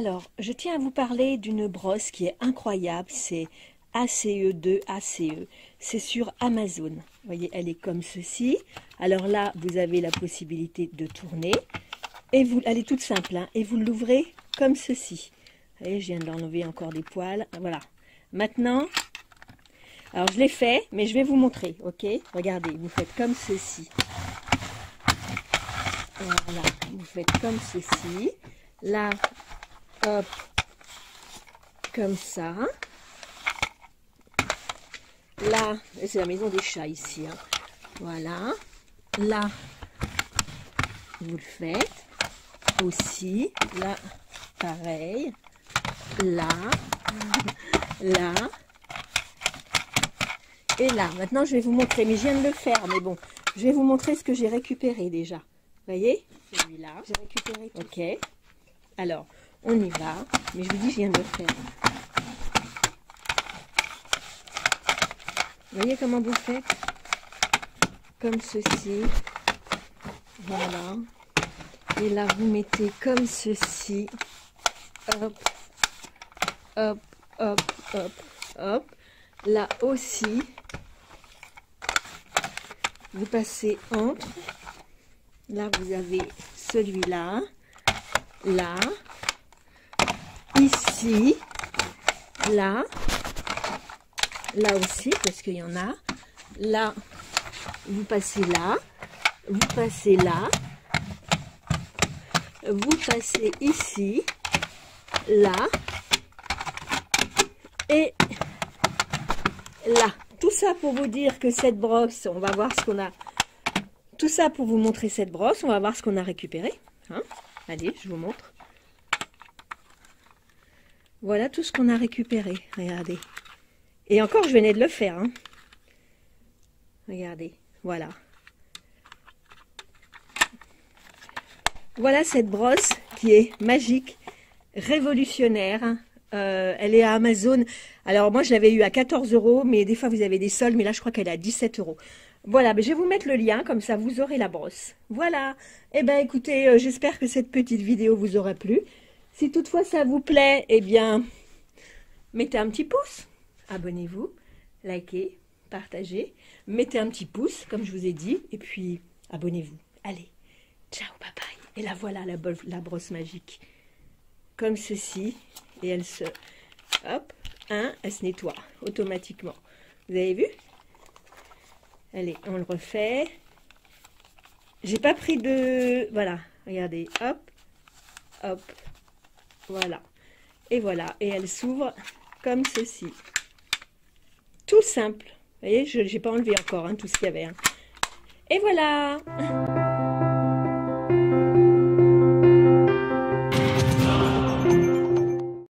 Alors, je tiens à vous parler d'une brosse qui est incroyable, c'est ACE2 ACE. C'est sur Amazon. Vous voyez, elle est comme ceci. Alors là, vous avez la possibilité de tourner. Et vous, elle est toute simple, hein, et vous l'ouvrez comme ceci. Vous voyez, je viens de l'enlever encore des poils. Voilà. Maintenant, alors je l'ai fait, mais je vais vous montrer, ok? Regardez, vous faites comme ceci. Voilà, vous faites comme ceci. Là, hop, comme ça. Là, c'est la maison des chats ici. Hein. Voilà. Là, vous le faites. Aussi. Là, pareil. Là. Là. Et là. Maintenant, je vais vous montrer. Mais je viens de le faire. Mais bon, je vais vous montrer ce que j'ai récupéré déjà. Vous voyez? Celui-là. J'ai récupéré tout. Ok. Alors, on y va. Mais je vous dis, je viens de le faire. Vous voyez comment vous faites? Comme ceci. Voilà. Et là, vous mettez comme ceci. Hop. Hop, hop, hop, hop. Là aussi. Vous passez entre. Là, vous avez celui-là. Là. Ici. Là là aussi, parce qu'il y en a. Là, vous passez là, vous passez là, vous passez ici, là, et là. Tout ça pour vous dire que cette brosse, on va voir ce qu'on a. Tout ça pour vous montrer cette brosse, on va voir ce qu'on a récupéré. Hein. Allez, je vous montre. Voilà tout ce qu'on a récupéré. Regardez. Et encore, je venais de le faire. Hein. Regardez, voilà. Voilà cette brosse qui est magique, révolutionnaire. Euh, elle est à Amazon. Alors moi, je l'avais eu à 14 euros, mais des fois, vous avez des soldes, mais là, je crois qu'elle est à 17 euros. Voilà, mais je vais vous mettre le lien, comme ça, vous aurez la brosse. Voilà. Eh bien, écoutez, euh, j'espère que cette petite vidéo vous aura plu. Si toutefois ça vous plaît, eh bien, mettez un petit pouce abonnez-vous, likez, partagez, mettez un petit pouce, comme je vous ai dit, et puis abonnez-vous. Allez, ciao, bye bye. Et la voilà, la, brosse magique. Comme ceci, et elle se... Hop, hein, elle se nettoie automatiquement. Vous avez vu? Allez, on le refait. J'ai pas pris de... Voilà, regardez, hop, hop, voilà. Et voilà, et elle s'ouvre comme ceci. Tout simple. Vous voyez, je n'ai pas enlevé encore hein, tout ce qu'il y avait. Hein. Et voilà